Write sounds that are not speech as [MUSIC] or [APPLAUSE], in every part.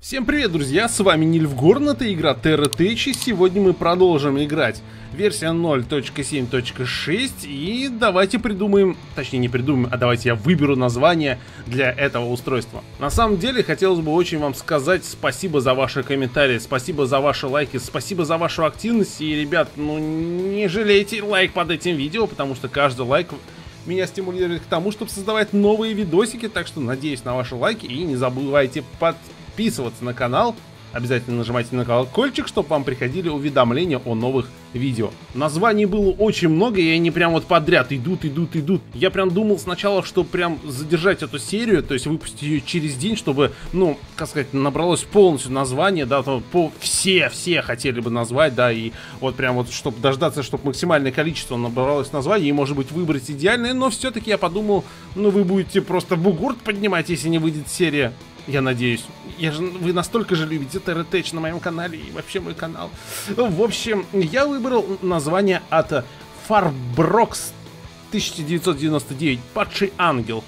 Всем привет, друзья, с вами Нильфгорн, это игра Terra Tech, и сегодня мы продолжим играть версия 0.7.6, и давайте придумаем, точнее не придумаем, а давайте я выберу название для этого устройства. На самом деле, хотелось бы очень вам сказать спасибо за ваши комментарии, спасибо за ваши лайки, спасибо за вашу активность, и, ребят, ну не жалейте лайк под этим видео, потому что каждый лайк меня стимулирует к тому, чтобы создавать новые видосики, так что надеюсь на ваши лайки, и не забывайте подписываться подписываться на канал. Обязательно нажимайте на колокольчик, чтобы вам приходили уведомления о новых видео. Названий было очень много, и они прям вот подряд идут, идут, идут. Я прям думал сначала, что прям задержать эту серию, то есть выпустить ее через день, чтобы, ну, как сказать, набралось полностью название, да, то по все, все хотели бы назвать, да, и вот прям вот, чтобы дождаться, чтобы максимальное количество набралось названий, и, может быть, выбрать идеальное, но все-таки я подумал, ну, вы будете просто бугурт поднимать, если не выйдет серия я надеюсь. Я же, вы настолько же любите TerraTech на моем канале и вообще мой канал. В общем, я выбрал название от Farbrox 1999, Падший Ангел.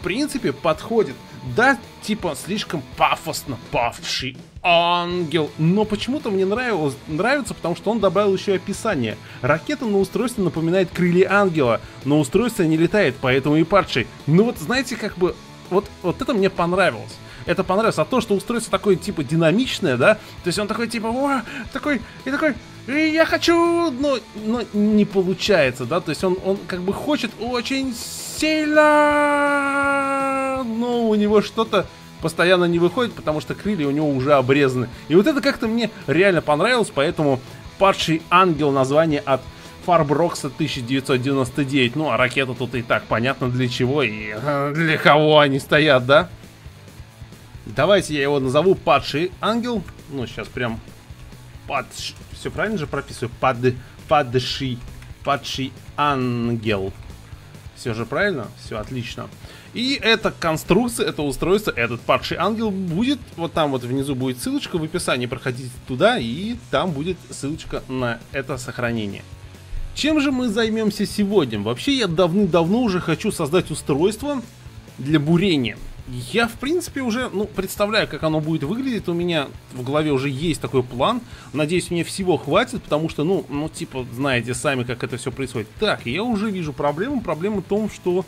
В принципе, подходит. Да, типа, слишком пафосно, павший ангел. Но почему-то мне нравилось, нравится, потому что он добавил еще описание. Ракета на устройстве напоминает крылья ангела, но устройство не летает, поэтому и падший. Ну вот, знаете, как бы, вот, вот это мне понравилось это понравилось. А то, что устройство такое, типа, динамичное, да, то есть он такой, типа, о, такой, и такой, и я хочу, но, но не получается, да, то есть он, он как бы хочет очень сильно, но у него что-то постоянно не выходит, потому что крылья у него уже обрезаны. И вот это как-то мне реально понравилось, поэтому падший ангел название от Фарброкса 1999. Ну, а ракета тут и так понятно для чего и э, для кого они стоят, да? Давайте я его назову падший ангел. Ну, сейчас прям пад... Все правильно же прописываю? Пад... Падший... Падший ангел. Все же правильно? Все отлично. И эта конструкция, это устройство, этот падший ангел будет, вот там вот внизу будет ссылочка в описании, проходите туда, и там будет ссылочка на это сохранение. Чем же мы займемся сегодня? Вообще я давным-давно уже хочу создать устройство для бурения. Я, в принципе, уже, ну, представляю, как оно будет выглядеть. У меня в голове уже есть такой план. Надеюсь, мне всего хватит, потому что, ну, ну, типа, знаете сами, как это все происходит. Так, я уже вижу проблему. Проблема в том, что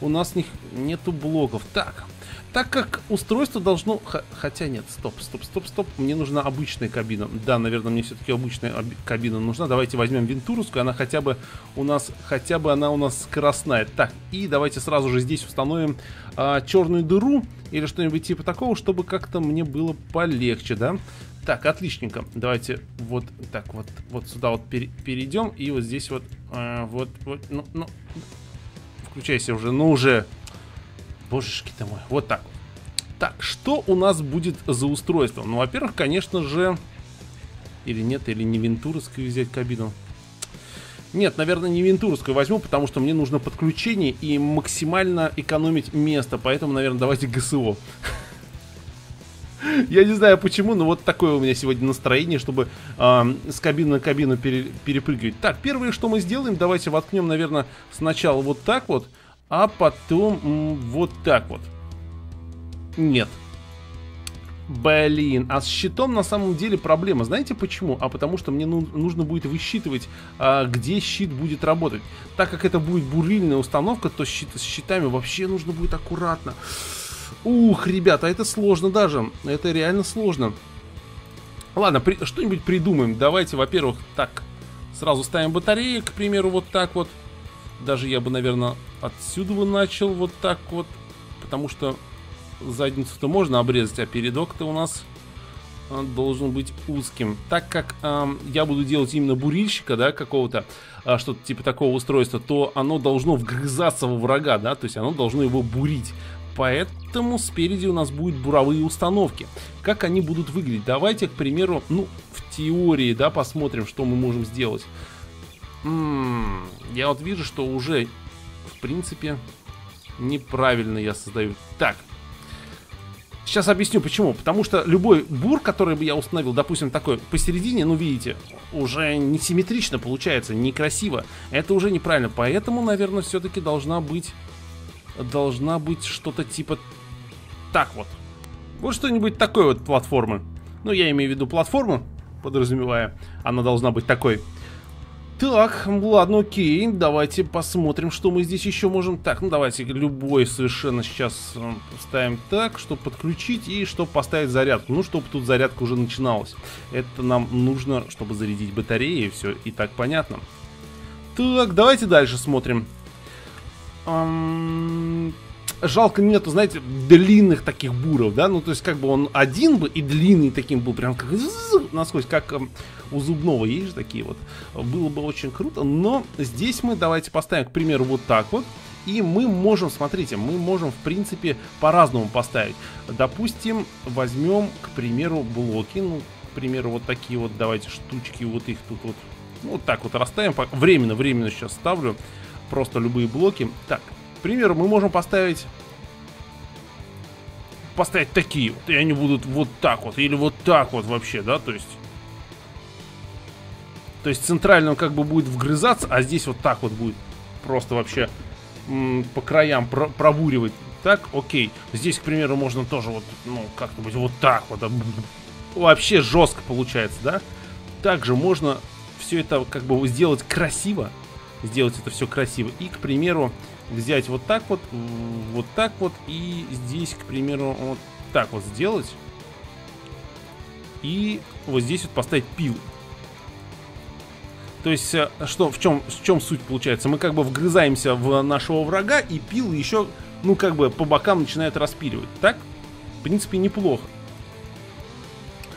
у нас них нету блоков. Так, так как устройство должно... Хотя нет, стоп, стоп, стоп, стоп. Мне нужна обычная кабина. Да, наверное, мне все-таки обычная кабина нужна. Давайте возьмем Вентурускую. Она хотя бы у нас... Хотя бы она у нас скоростная. Так, и давайте сразу же здесь установим а, черную дыру. Или что-нибудь типа такого, чтобы как-то мне было полегче, да? Так, отличненько. Давайте вот так вот, вот сюда вот перейдем. И вот здесь вот, а, вот, вот, ну, ну, включайся уже, ну уже Божечки ты мой. Вот так. Так, что у нас будет за устройство? Ну, во-первых, конечно же... Или нет, или не вентуровскую взять кабину. Нет, наверное, не вентуровскую возьму, потому что мне нужно подключение и максимально экономить место. Поэтому, наверное, давайте ГСО. [LAUGHS] Я не знаю почему, но вот такое у меня сегодня настроение, чтобы э, с кабины на кабину пере, перепрыгивать. Так, первое, что мы сделаем, давайте воткнем, наверное, сначала вот так вот а потом вот так вот. Нет. Блин, а с щитом на самом деле проблема. Знаете почему? А потому что мне ну, нужно будет высчитывать, а, где щит будет работать. Так как это будет бурильная установка, то щит, с щитами вообще нужно будет аккуратно. Ух, ребята, это сложно даже. Это реально сложно. Ладно, при, что-нибудь придумаем. Давайте, во-первых, так, сразу ставим батареи, к примеру, вот так вот. Даже я бы, наверное, отсюда начал вот так вот. Потому что задницу-то можно обрезать, а передок-то у нас э, должен быть узким. Так как э, я буду делать именно бурильщика, да, какого-то, э, что-то типа такого устройства, то оно должно вгрызаться во врага, да, то есть оно должно его бурить. Поэтому спереди у нас будут буровые установки. Как они будут выглядеть? Давайте, к примеру, ну, в теории, да, посмотрим, что мы можем сделать. М -м, я вот вижу, что уже, в принципе, неправильно я создаю. Так. Сейчас объясню почему. Потому что любой бур, который бы я установил, допустим, такой посередине, ну, видите, уже не симметрично получается, некрасиво. Это уже неправильно. Поэтому, наверное, все-таки должна быть... Должна быть что-то типа так вот. Вот что-нибудь такой вот платформы. Ну, я имею в виду платформу, подразумевая. Она должна быть такой. Так, ладно, окей, давайте посмотрим, что мы здесь еще можем. Так, ну давайте любой совершенно сейчас э, ставим так, чтобы подключить и чтобы поставить зарядку. Ну, чтобы тут зарядка уже начиналась. Это нам нужно, чтобы зарядить батареи, все и так понятно. Так, давайте дальше смотрим. Эм, жалко нету, знаете, длинных таких буров, да, ну то есть как бы он один бы и длинный таким был, прям как насквозь, как э, у зубного. Есть же такие вот, было бы очень круто, но здесь мы давайте поставим, к примеру, вот так вот, и мы можем, смотрите, мы можем, в принципе, по-разному поставить. Допустим, возьмем, к примеру, блоки, ну, к примеру, вот такие вот, давайте, штучки, вот их тут вот, ну, вот так вот расставим, временно, временно сейчас ставлю, просто любые блоки. Так, к примеру, мы можем поставить поставить такие вот, и они будут вот так вот, или вот так вот вообще, да, то есть... То есть центрально он как бы будет вгрызаться, а здесь вот так вот будет просто вообще по краям про пробуривать. Так, окей. Здесь, к примеру, можно тоже вот, ну, как-то быть вот так вот. Да, вообще жестко получается, да? Также можно все это как бы сделать красиво. Сделать это все красиво. И, к примеру, взять вот так вот, вот так вот, и здесь, к примеру, вот так вот сделать. И вот здесь вот поставить пил. То есть, э, что, в чем, в чем суть получается? Мы как бы вгрызаемся в нашего врага, и пил еще, ну, как бы по бокам начинает распиливать. Так? В принципе, неплохо.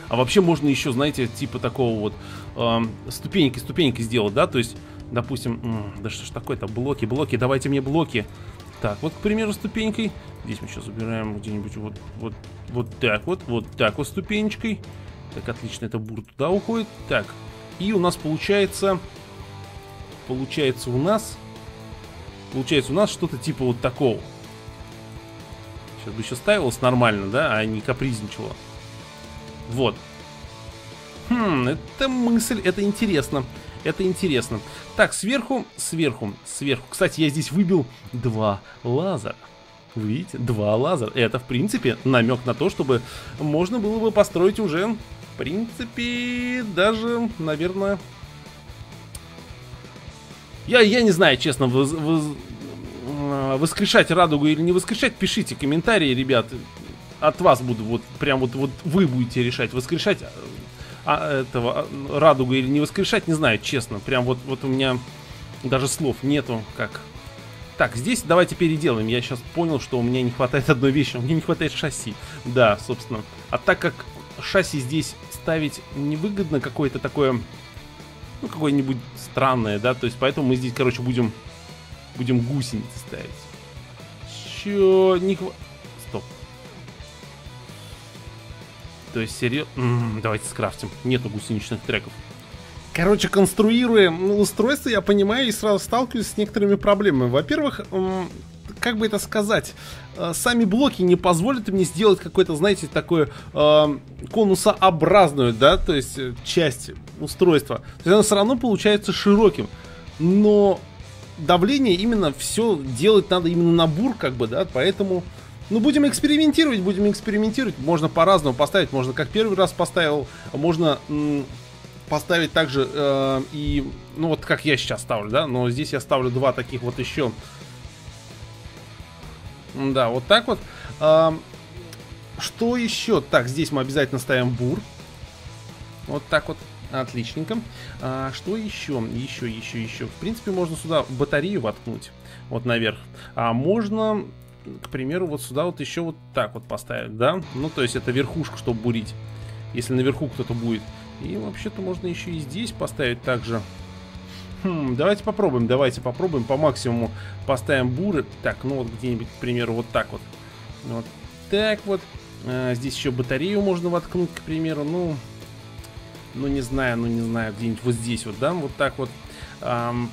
А вообще можно еще, знаете, типа такого вот э, ступеньки, ступеньки сделать, да? То есть допустим, да что ж такое-то, блоки, блоки, давайте мне блоки. Так, вот, к примеру, ступенькой. Здесь мы сейчас забираем где-нибудь вот, вот, вот так вот, вот так вот ступенечкой. Так, отлично, это бур туда уходит. Так, и у нас получается, получается у нас, получается у нас что-то типа вот такого. Сейчас бы еще ставилось нормально, да, а не капризничало. Вот. Хм, это мысль, это интересно. Это интересно. Так, сверху, сверху, сверху. Кстати, я здесь выбил два лазера. Вы видите? Два лазера. Это, в принципе, намек на то, чтобы можно было бы построить уже, в принципе, даже, наверное... Я, я не знаю, честно, воз, воз, воскрешать радугу или не воскрешать. Пишите комментарии, ребят. От вас буду, вот прям вот, вот вы будете решать, воскрешать а, этого а, радугу или не воскрешать, не знаю, честно. Прям вот, вот у меня даже слов нету, как... Так, здесь давайте переделаем. Я сейчас понял, что у меня не хватает одной вещи. Мне не хватает шасси. Да, собственно. А так как шасси здесь ставить невыгодно, какое-то такое... Ну, какое-нибудь странное, да? То есть, поэтому мы здесь, короче, будем... Будем гусеницы ставить. Чё? Не хватает... То есть, серьезно... Давайте скрафтим. Нету гусеничных треков. Короче, конструируя устройство, я понимаю и сразу сталкиваюсь с некоторыми проблемами. Во-первых, как бы это сказать, э, сами блоки не позволят мне сделать какой-то, знаете, такое э, конусообразную, да, то есть э, часть устройства. То есть оно все равно получается широким. Но давление именно все делать надо именно на бур, как бы, да, поэтому ну, будем экспериментировать, будем экспериментировать. Можно по-разному поставить. Можно как первый раз поставил, можно поставить также э, и, ну, вот как я сейчас ставлю, да. Но здесь я ставлю два таких вот еще. Да, вот так вот. Э, что еще? Так, здесь мы обязательно ставим бур. Вот так вот. Отличненько. А, что еще? Еще, еще, еще. В принципе, можно сюда батарею воткнуть. Вот наверх. А можно к примеру, вот сюда вот еще вот так вот поставить, да? Ну, то есть это верхушка, чтобы бурить, если наверху кто-то будет. И вообще-то можно еще и здесь поставить также. Хм, давайте попробуем, давайте попробуем по максимуму поставим буры. Так, ну вот где-нибудь, к примеру, вот так вот. Вот так вот. А, здесь еще батарею можно воткнуть, к примеру, ну... Ну, не знаю, ну, не знаю, где-нибудь вот здесь вот, да, вот так вот. Ам,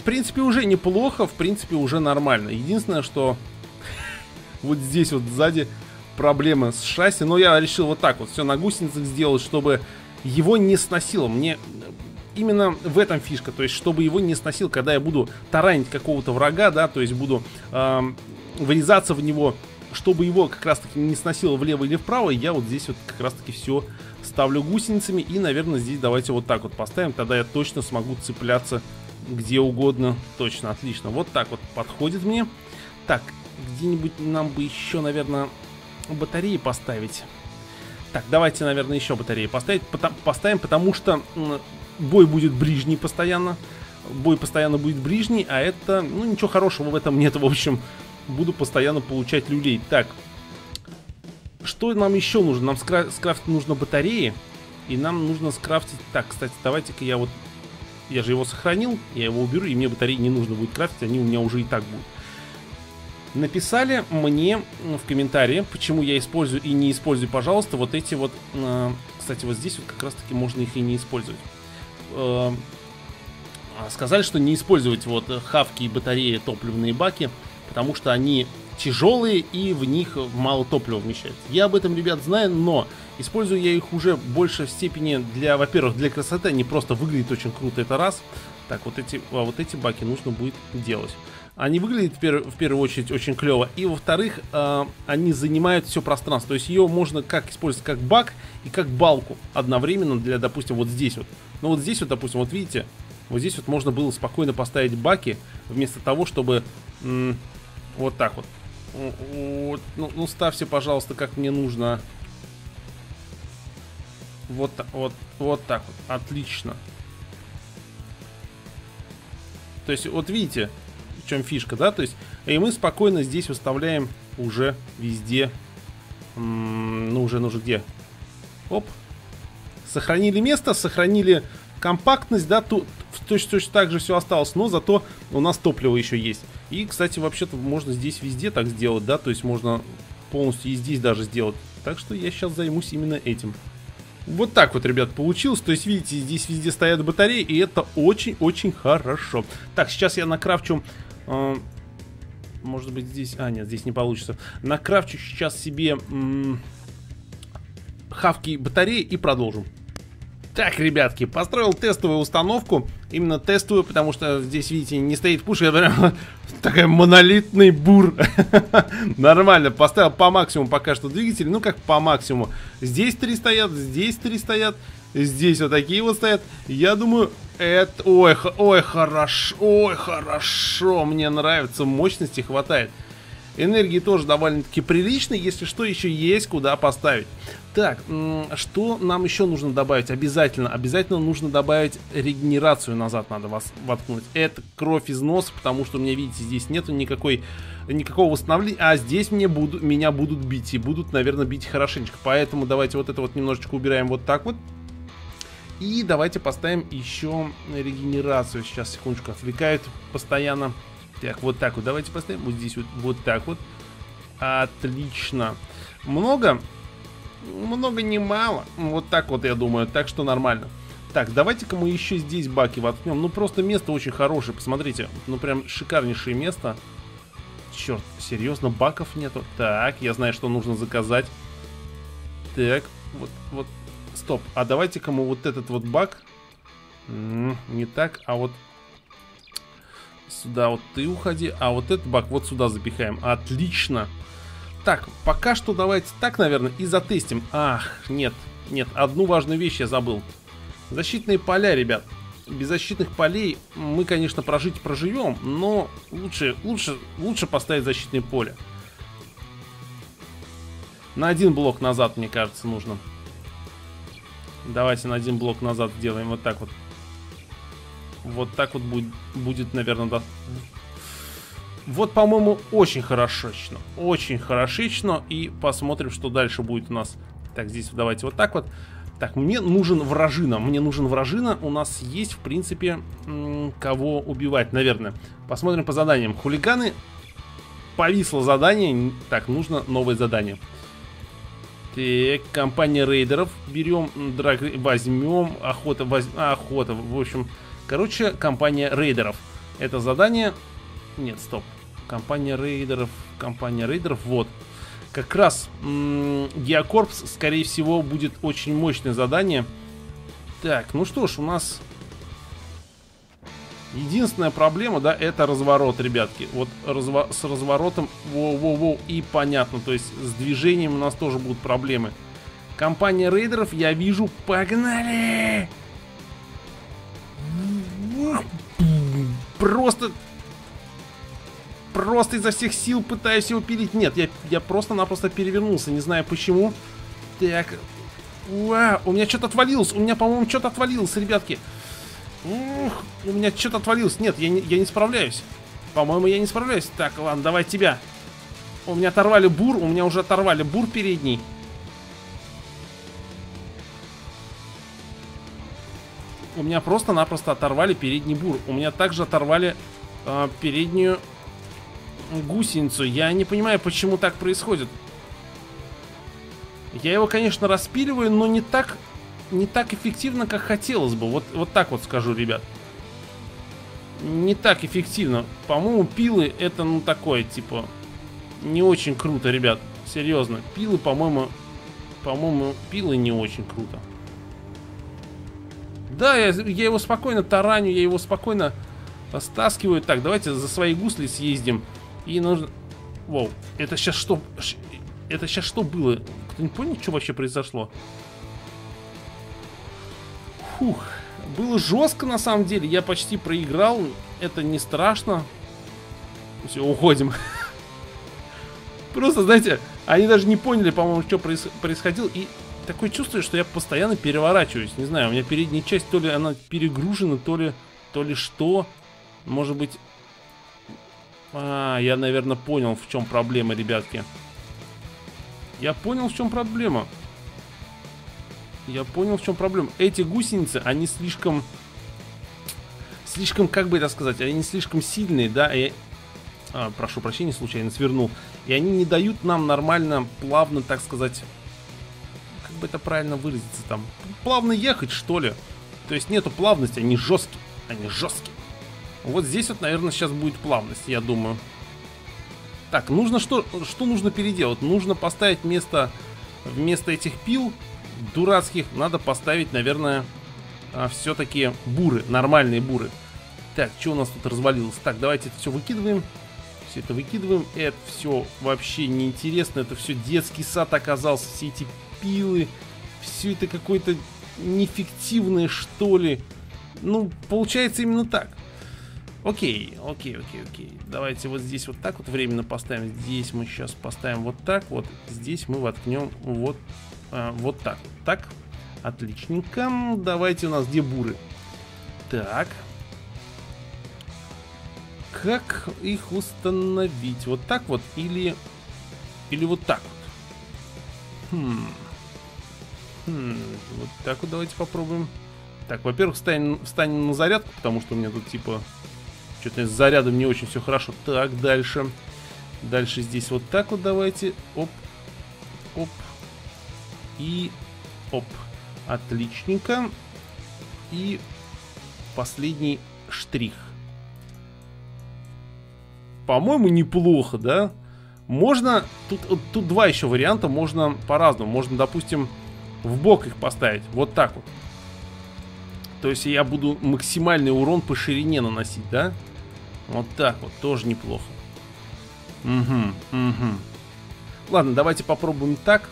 в принципе, уже неплохо, в принципе, уже нормально. Единственное, что [LAUGHS] вот здесь вот сзади проблемы с шасси. Но я решил вот так вот все на гусеницах сделать, чтобы его не сносило. Мне именно в этом фишка, то есть чтобы его не сносил, когда я буду таранить какого-то врага, да, то есть буду э, врезаться в него чтобы его как раз-таки не сносило влево или вправо, я вот здесь вот как раз-таки все ставлю гусеницами. И, наверное, здесь давайте вот так вот поставим. Тогда я точно смогу цепляться где угодно. Точно, отлично. Вот так вот подходит мне. Так, где-нибудь нам бы еще, наверное, батареи поставить. Так, давайте, наверное, еще батареи поставить, потому, поставим, потому что бой будет ближний постоянно. Бой постоянно будет ближний, а это, ну, ничего хорошего в этом нет. В общем, буду постоянно получать люлей. Так, что нам еще нужно? Нам скра скрафтить нужно батареи. И нам нужно скрафтить... Так, кстати, давайте-ка я вот... Я же его сохранил, я его уберу, и мне батареи не нужно будет крафтить, они у меня уже и так будут. Написали мне в комментарии, почему я использую и не использую, пожалуйста, вот эти вот... Э, кстати, вот здесь вот как раз-таки можно их и не использовать. Э, сказали, что не использовать вот хавки и батареи, топливные баки, потому что они тяжелые и в них мало топлива вмещается. Я об этом, ребят, знаю, но использую я их уже больше в степени для, во-первых, для красоты, они просто выглядят очень круто, это раз. Так, вот эти, а вот эти баки нужно будет делать. Они выглядят в, пер, в первую очередь очень клево. И во-вторых, э, они занимают все пространство. То есть ее можно как использовать как бак и как балку одновременно для, допустим, вот здесь вот. Ну вот здесь вот, допустим, вот видите, вот здесь вот можно было спокойно поставить баки, вместо того, чтобы вот так вот. Вот, ну, ну ставьте, пожалуйста, как мне нужно. Вот, вот, вот так вот. Отлично. То есть, вот видите, в чем фишка, да? То есть, и мы спокойно здесь выставляем уже везде. Ну, уже, ну, уже где? Оп. Сохранили место, сохранили компактность, да, тут точно, точно так же все осталось, но зато у нас топливо еще есть. И, кстати, вообще-то можно здесь везде так сделать, да, то есть можно полностью и здесь даже сделать. Так что я сейчас займусь именно этим. Вот так вот, ребят, получилось. То есть, видите, здесь везде стоят батареи, и это очень-очень хорошо. Так, сейчас я накрафчу... Э, может быть, здесь... А, нет, здесь не получится. Накрафчу сейчас себе... М хавки батареи и продолжим. Так, ребятки, построил тестовую установку. Именно тестовую, потому что здесь, видите, не стоит пушка, это прям [LAUGHS] такой монолитный бур. [LAUGHS] Нормально, поставил по максимуму пока что двигатель. Ну, как по максимуму. Здесь три стоят, здесь три стоят. Здесь вот такие вот стоят. Я думаю, это... Ой, ой, хорошо, ой, хорошо. Мне нравится, мощности хватает. Энергии тоже довольно-таки прилично, если что, еще есть куда поставить. Так, что нам еще нужно добавить? Обязательно, обязательно нужно добавить регенерацию назад надо вас воткнуть. Это кровь из носа, потому что у меня, видите, здесь нету никакой, никакого восстановления, а здесь мне буду, меня будут бить, и будут, наверное, бить хорошенечко. Поэтому давайте вот это вот немножечко убираем вот так вот. И давайте поставим еще регенерацию. Сейчас, секундочку, отвлекают постоянно. Так, вот так вот. Давайте поставим вот здесь вот, вот так вот. Отлично. Много? Много не мало. Вот так вот, я думаю. Так что нормально. Так, давайте-ка мы еще здесь баки воткнем. Ну, просто место очень хорошее. Посмотрите. Ну, прям шикарнейшее место. Черт, серьезно, баков нету? Так, я знаю, что нужно заказать. Так, вот, вот. Стоп. А давайте-ка мы вот этот вот бак... Не так, а вот Сюда вот ты уходи, а вот этот бак вот сюда запихаем. Отлично. Так, пока что давайте так, наверное, и затестим. Ах, нет, нет, одну важную вещь я забыл. Защитные поля, ребят. Без защитных полей мы, конечно, прожить проживем, но лучше, лучше, лучше поставить защитное поле. На один блок назад, мне кажется, нужно. Давайте на один блок назад сделаем вот так вот. Вот так вот будет, будет наверное, да. Вот, по-моему, очень хорошечно. Очень хорошечно. И посмотрим, что дальше будет у нас. Так, здесь давайте вот так вот. Так, мне нужен вражина. Мне нужен вражина. У нас есть, в принципе, кого убивать, наверное. Посмотрим по заданиям. Хулиганы. Повисло задание. Так, нужно новое задание. Так, компания рейдеров. Берем, драг... возьмем. Охота, воз... охота. В общем, Короче, компания рейдеров. Это задание... Нет, стоп. Компания рейдеров, компания рейдеров, вот. Как раз Геокорпс, скорее всего, будет очень мощное задание. Так, ну что ж, у нас... Единственная проблема, да, это разворот, ребятки. Вот разво с разворотом, воу-воу-воу, и понятно. То есть с движением у нас тоже будут проблемы. Компания рейдеров, я вижу, погнали! Просто... Просто изо всех сил пытаюсь его пилить. Нет, я, я просто-напросто перевернулся, не знаю почему. Так, Уа, у меня что-то отвалилось. У меня, по-моему, что-то отвалилось, ребятки. Ух, у меня что-то отвалилось. Нет, я не, я не справляюсь. По-моему, я не справляюсь. Так, ладно, давай тебя. У меня оторвали бур. У меня уже оторвали бур передний. У меня просто-напросто оторвали передний бур. У меня также оторвали э, переднюю гусеницу. Я не понимаю, почему так происходит. Я его, конечно, распиливаю, но не так, не так эффективно, как хотелось бы. Вот, вот так вот скажу, ребят. Не так эффективно. По-моему, пилы это, ну, такое, типа, не очень круто, ребят. Серьезно. Пилы, по-моему, по-моему, пилы не очень круто. Да, я, я его спокойно тараню, я его спокойно стаскиваю. Так, давайте за свои гусли съездим. И нужно... Воу, это сейчас что? Это сейчас что было? Не понял, что вообще произошло? Фух. Было жестко на самом деле. Я почти проиграл. Это не страшно. Все, уходим. [LAUGHS] Просто, знаете, они даже не поняли, по-моему, что проис происходило. И такое чувство, что я постоянно переворачиваюсь. Не знаю, у меня передняя часть то ли она перегружена, то ли, то ли что. Может быть... А, я, наверное, понял, в чем проблема, ребятки. Я понял, в чем проблема. Я понял, в чем проблема. Эти гусеницы, они слишком... Слишком, как бы это сказать, они слишком сильные, да, и... А, прошу прощения, случайно свернул. И они не дают нам нормально, плавно, так сказать... Бы это правильно выразиться там? Плавно ехать, что ли? То есть нету плавности, они жесткие. Они жесткие. Вот здесь вот, наверное, сейчас будет плавность, я думаю. Так, нужно что, что нужно переделать? Нужно поставить вместо, вместо этих пил дурацких, надо поставить, наверное, а, все-таки буры, нормальные буры. Так, что у нас тут развалилось? Так, давайте это все выкидываем. Все это выкидываем. Это все вообще неинтересно. Это все детский сад оказался. Все эти пилы. Все это какое-то неэффективное, что ли. Ну, получается именно так. Окей, окей, окей, окей. Давайте вот здесь вот так вот временно поставим. Здесь мы сейчас поставим вот так вот. Здесь мы воткнем вот, а, вот так. Так, отличненько. Давайте у нас где буры? Так. Как их установить? Вот так вот или... Или вот так вот? Хм. Хм. Вот так вот давайте попробуем. Так, во-первых, встанем, встанем на зарядку, потому что у меня тут типа что-то с зарядом не очень все хорошо. Так, дальше. Дальше здесь вот так вот давайте. Оп. Оп. И оп. Отличненько. И последний штрих. По-моему, неплохо, да? Можно... Тут, тут два еще варианта. Можно по-разному. Можно, допустим, в бок их поставить. Вот так вот. То есть я буду максимальный урон по ширине наносить, да? Вот так вот, тоже неплохо. Угу, угу. Ладно, давайте попробуем так.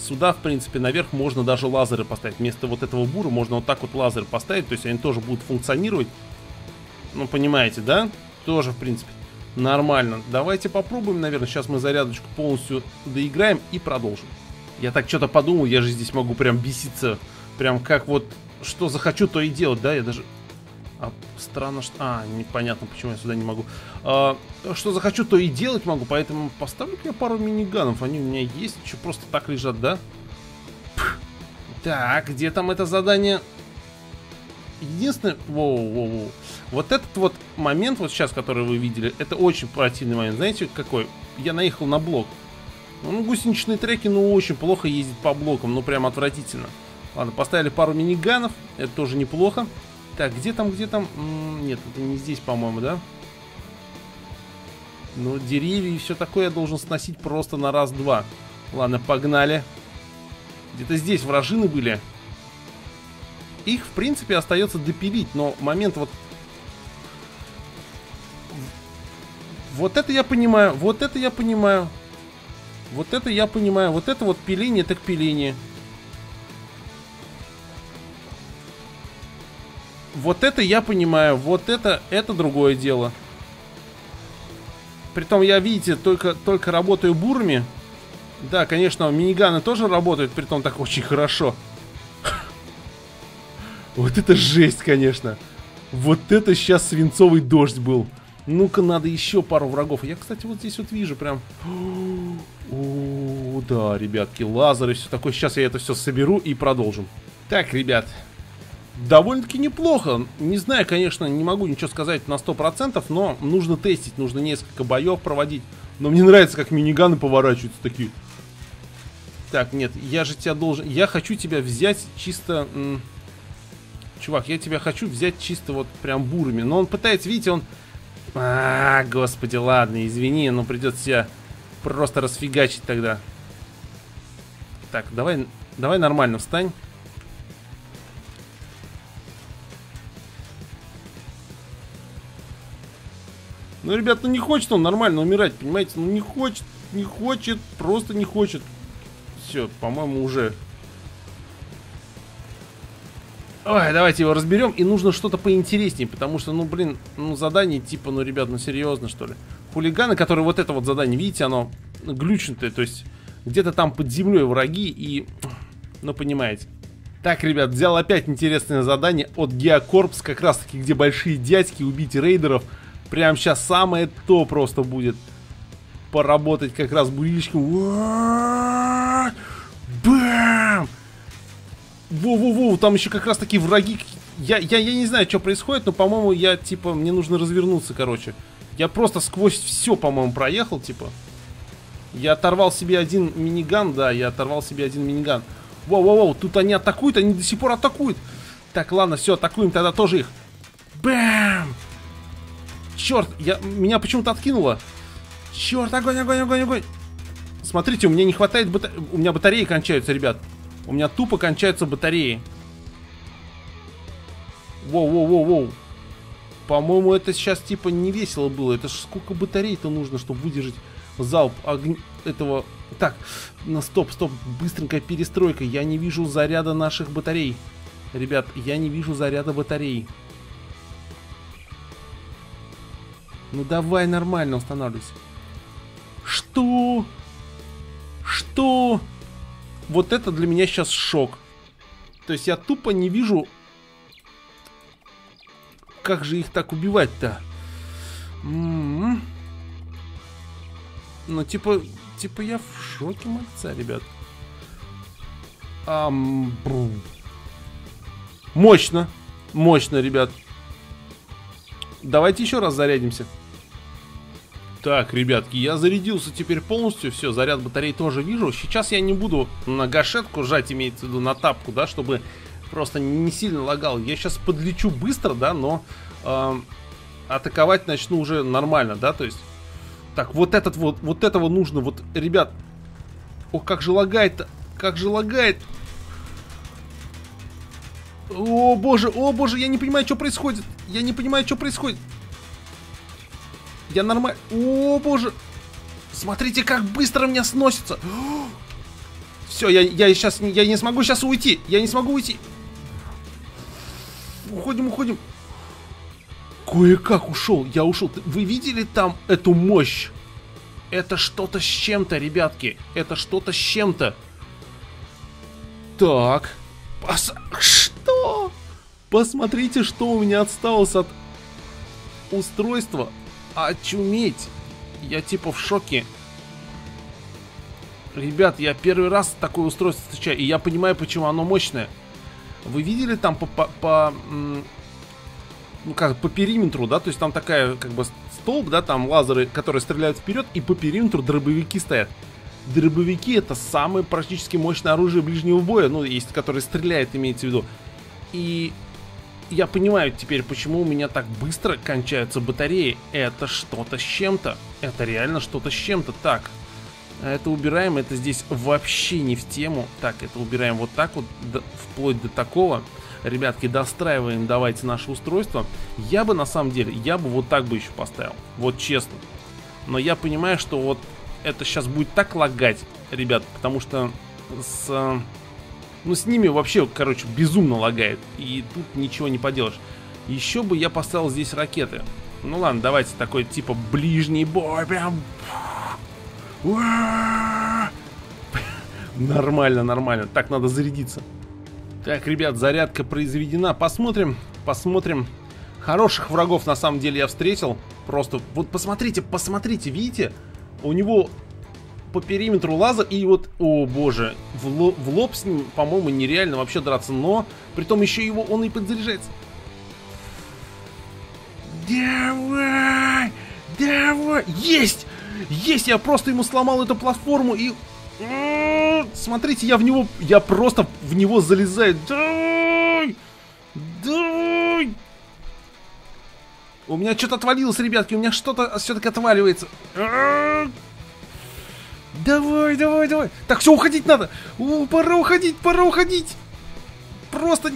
Сюда, в принципе, наверх можно даже лазеры поставить. Вместо вот этого бура можно вот так вот лазер поставить. То есть они тоже будут функционировать. Ну, понимаете, да? Тоже, в принципе, нормально. Давайте попробуем, наверное. Сейчас мы зарядочку полностью доиграем и продолжим. Я так что-то подумал, я же здесь могу прям беситься. Прям как вот, что захочу, то и делать, да? Я даже а, странно, что... А, непонятно, почему я сюда не могу. А, что захочу, то и делать могу, поэтому поставлю я пару миниганов. Они у меня есть, что просто так лежат, да? Пх. Так, где там это задание? Единственное... Воу, воу, воу. Вот этот вот момент, вот сейчас, который вы видели, это очень противный момент. Знаете, какой? Я наехал на блок. Ну, гусеничные треки, ну, очень плохо ездить по блокам, ну, прям отвратительно. Ладно, поставили пару миниганов, это тоже неплохо. Так, где там, где там? Нет, это не здесь, по-моему, да? Ну, деревья и все такое я должен сносить просто на раз-два. Ладно, погнали. Где-то здесь вражины были. Их, в принципе, остается допилить, но момент вот... Вот это я понимаю, вот это я понимаю. Вот это я понимаю. Вот это вот пиление, так пиление. Вот это я понимаю. Вот это, это другое дело. Притом я, видите, только, только работаю бурами. Да, конечно, миниганы тоже работают, притом так очень хорошо. Вот это жесть, конечно. Вот это сейчас свинцовый дождь был. Ну-ка, надо еще пару врагов. Я, кстати, вот здесь вот вижу прям... [GASPS] О, да, ребятки, лазеры, все такое. Сейчас я это все соберу и продолжим. Так, ребят, довольно-таки неплохо. Не знаю, конечно, не могу ничего сказать на 100%, но нужно тестить, нужно несколько боев проводить. Но мне нравится, как миниганы поворачиваются такие. Так, нет, я же тебя должен... Я хочу тебя взять чисто... Чувак, я тебя хочу взять чисто вот прям бурами. Но он пытается, видите, он... А, господи, ладно, извини, но придется тебя просто расфигачить тогда. Так, давай, давай нормально встань. Ну, ребят, ну не хочет он нормально умирать, понимаете? Ну не хочет, не хочет, просто не хочет. Все, по-моему, уже Ой, давайте его разберем. И нужно что-то поинтереснее, потому что, ну, блин, ну, задание типа, ну, ребят, ну, серьезно, что ли. Хулиганы, которые вот это вот задание, видите, оно глючнутое, то есть где-то там под землей враги и, ну, понимаете. Так, ребят, взял опять интересное задание от Геокорпс, как раз таки, где большие дядьки, убить рейдеров. Прям сейчас самое то просто будет поработать как раз бурильщиком. Воу-воу-воу, там еще как раз таки враги. Я, я, я не знаю, что происходит, но, по-моему, я, типа, мне нужно развернуться, короче. Я просто сквозь все, по-моему, проехал, типа. Я оторвал себе один миниган, да, я оторвал себе один миниган. Воу-воу-воу, тут они атакуют, они до сих пор атакуют. Так, ладно, все, атакуем тогда тоже их. Бэм! Черт, я, меня почему-то откинуло. Черт, огонь, огонь, огонь, огонь. Смотрите, у меня не хватает бата... У меня батареи кончаются, ребят. У меня тупо кончаются батареи. Воу-воу-воу-воу. По-моему, это сейчас типа не весело было. Это ж сколько батарей-то нужно, чтобы выдержать залп огня этого... Так, на стоп, стоп, быстренькая перестройка. Я не вижу заряда наших батарей. Ребят, я не вижу заряда батарей. Ну давай нормально устанавливайся. Что? Что? Вот это для меня сейчас шок. То есть я тупо не вижу, как же их так убивать-то. М-м-м. Ну, типа, типа я в шоке мальца, ребят. Ам, Мощно. Мощно, ребят. Давайте еще раз зарядимся. Так, ребятки, я зарядился теперь полностью, все, заряд батареи тоже вижу. Сейчас я не буду на гашетку жать, имеется в виду на тапку, да, чтобы просто не сильно лагал. Я сейчас подлечу быстро, да, но э, атаковать начну уже нормально, да, то есть... Так, вот этот вот, вот этого нужно, вот, ребят... О, как же лагает-то, как же лагает... О, боже, о, боже, я не понимаю, что происходит. Я не понимаю, что происходит. Я нормально... О, боже! Смотрите, как быстро меня сносится! [GASPS] Все, я, я сейчас я не смогу сейчас уйти. Я не смогу уйти. Уходим, уходим. Кое-как ушел. Я ушел. Вы видели там эту мощь? Это что-то с чем-то, ребятки. Это что-то с чем-то. Так. Пос... Что? Посмотрите, что у меня осталось от устройства очуметь. Я типа в шоке. Ребят, я первый раз такое устройство встречаю, и я понимаю, почему оно мощное. Вы видели там по, по, по ну как, по периметру, да, то есть там такая, как бы, столб, да, там лазеры, которые стреляют вперед, и по периметру дробовики стоят. Дробовики это самое практически мощное оружие ближнего боя, ну, есть, которое стреляет, имеется в виду. И я понимаю теперь, почему у меня так быстро кончаются батареи. Это что-то с чем-то. Это реально что-то с чем-то. Так, это убираем, это здесь вообще не в тему. Так, это убираем вот так вот, до, вплоть до такого. Ребятки, достраиваем давайте наше устройство. Я бы на самом деле, я бы вот так бы еще поставил. Вот честно. Но я понимаю, что вот это сейчас будет так лагать, ребят, потому что с... Ну, с ними вообще, короче, безумно лагает. И тут ничего не поделаешь. Еще бы я поставил здесь ракеты. Ну ладно, давайте такой типа ближний бой. Прям... [LAUGHS] Нормально, нормально. Так, надо зарядиться. Так, ребят, зарядка произведена. Посмотрим, посмотрим. Хороших врагов на самом деле я встретил. Просто, вот посмотрите, посмотрите, видите? У него по периметру лаза и вот, о боже, в, ло, в лоб с ним, по-моему, нереально вообще драться, но при том еще его он и подзаряжается. Давай! Давай! Есть! Есть! Я просто ему сломал эту платформу и... Смотрите, я в него... Я просто в него залезаю. Давай! Давай! У меня что-то отвалилось, ребятки. У меня что-то все-таки отваливается. Давай, давай, давай. Так, все, уходить надо. О, пора уходить, пора уходить. Просто...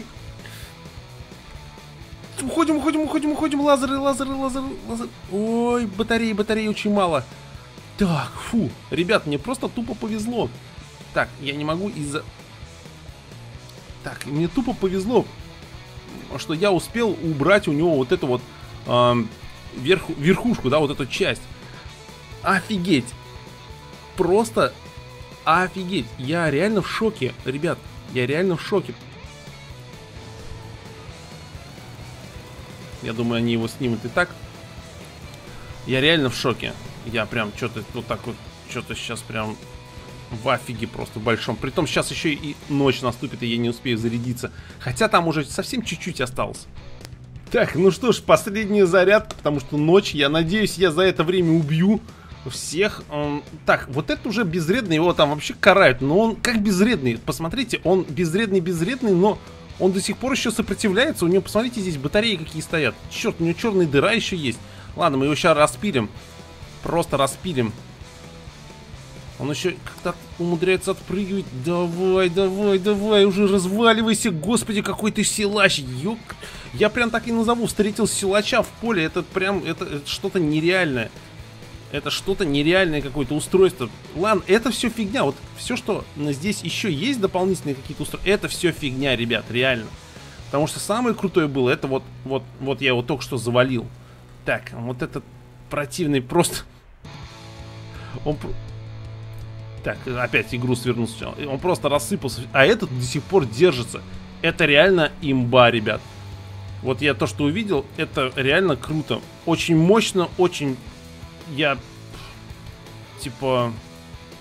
Уходим, уходим, уходим, уходим. Лазеры, лазеры, лазеры, лазеры. Ой, батареи, батареи очень мало. Так, фу. Ребят, мне просто тупо повезло. Так, я не могу из-за... Так, мне тупо повезло, что я успел убрать у него вот эту вот э, верху, верхушку, да, вот эту часть. Офигеть. Просто офигеть. Я реально в шоке, ребят. Я реально в шоке. Я думаю, они его снимут и так. Я реально в шоке. Я прям что-то вот так вот, что-то сейчас прям в офиге просто большом. Притом сейчас еще и ночь наступит, и я не успею зарядиться. Хотя там уже совсем чуть-чуть осталось. Так, ну что ж, последняя зарядка, потому что ночь, я надеюсь, я за это время убью всех. Он... Так, вот это уже безвредный, его там вообще карают, но он как безвредный, посмотрите, он безвредный-безвредный, но он до сих пор еще сопротивляется, у него, посмотрите, здесь батареи какие стоят. Черт, у него черная дыра еще есть. Ладно, мы его сейчас распилим. Просто распилим. Он еще как-то умудряется отпрыгивать. Давай, давай, давай, уже разваливайся. Господи, какой ты силач. Ёк. Я прям так и назову. Встретил силача в поле. Это прям, это, это что-то нереальное. Это что-то нереальное какое-то устройство. Ладно, это все фигня. Вот все, что здесь еще есть дополнительные какие-то устройства, это все фигня, ребят, реально. Потому что самое крутое было, это вот, вот, вот я его только что завалил. Так, вот этот противный просто... [LAUGHS] Он, так, опять игру свернул сначала. Он просто рассыпался. А этот до сих пор держится. Это реально имба, ребят. Вот я то, что увидел, это реально круто. Очень мощно, очень... Я... Типа...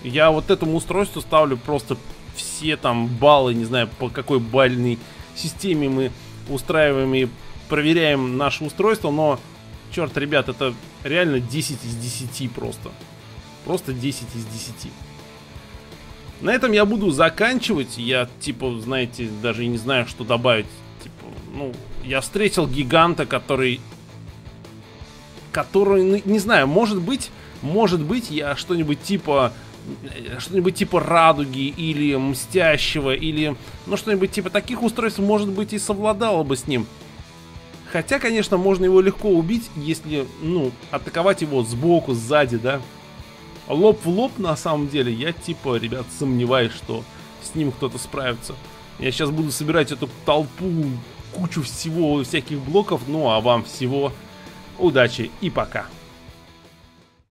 Я вот этому устройству ставлю просто все там баллы, не знаю, по какой бальной системе мы устраиваем и проверяем наше устройство, но, черт, ребят, это реально 10 из 10 просто. Просто 10 из 10. На этом я буду заканчивать. Я, типа, знаете, даже не знаю, что добавить. Типа, ну, я встретил гиганта, который... Который, ну, не знаю, может быть, может быть, я что-нибудь типа что-нибудь типа радуги или мстящего или ну что-нибудь типа таких устройств может быть и совладало бы с ним хотя конечно можно его легко убить если ну атаковать его сбоку сзади да лоб в лоб, на самом деле, я типа, ребят, сомневаюсь, что с ним кто-то справится. Я сейчас буду собирать эту толпу, кучу всего, всяких блоков, ну а вам всего удачи и пока.